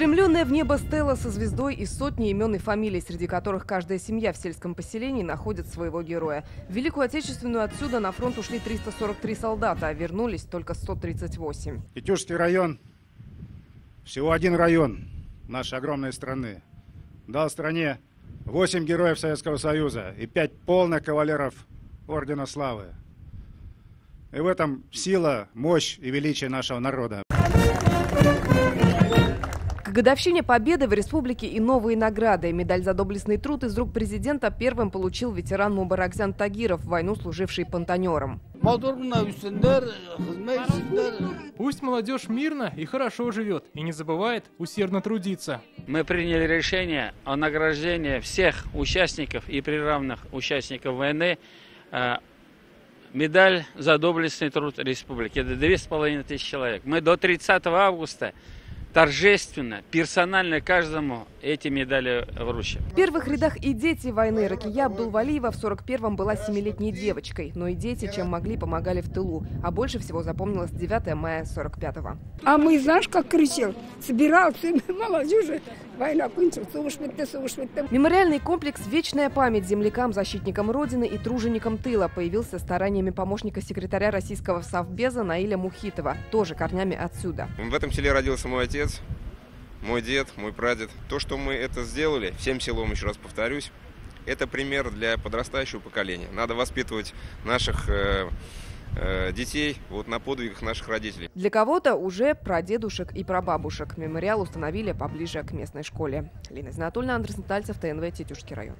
Устремленная в небо стела со звездой и сотни имен и фамилий, среди которых каждая семья в сельском поселении находит своего героя. В Великую Отечественную отсюда на фронт ушли 343 солдата, а вернулись только 138. Петюшский район, всего один район нашей огромной страны, дал стране 8 героев Советского Союза и 5 полных кавалеров Ордена Славы. И в этом сила, мощь и величие нашего народа. К годовщине Победы в республике и новые награды. Медаль за доблестный труд из рук президента первым получил ветеран Мубаракзян Тагиров, в войну служивший понтонером. Пусть молодежь мирно и хорошо живет и не забывает усердно трудиться. Мы приняли решение о награждении всех участников и приравных участников войны э, медаль за доблестный труд республики. Это две с половиной тысячи человек. Мы до 30 августа торжественно, персонально каждому эти медали вручим. В первых рядах и дети войны. Ракия Абдулвалиева в 41-м была семилетней девочкой. Но и дети, чем могли, помогали в тылу. А больше всего запомнилось 9 мая 45-го. А мы, знаешь, как кричал? Собирался молодежи. Война кончилась. Мемориальный комплекс «Вечная память» землякам, защитникам Родины и труженикам тыла появился стараниями помощника секретаря российского Совбеза Наиля Мухитова. Тоже корнями отсюда. В этом селе родился мой отец мой дед, мой прадед. То, что мы это сделали, всем селом, еще раз повторюсь, это пример для подрастающего поколения. Надо воспитывать наших э, э, детей вот на подвигах наших родителей. Для кого-то уже про дедушек и про бабушек. Мемориал установили поближе к местной школе. Лина Знатульна, Андрей Сантальцев, ТНВ, Тетюшский район.